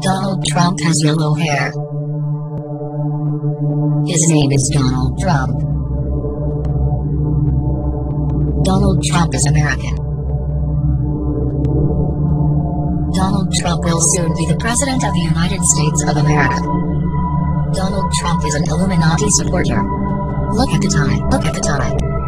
Donald Trump has yellow hair. His name is Donald Trump. Donald Trump is American. Donald Trump will soon be the President of the United States of America. Donald Trump is an Illuminati supporter. Look at the time. Look at the time.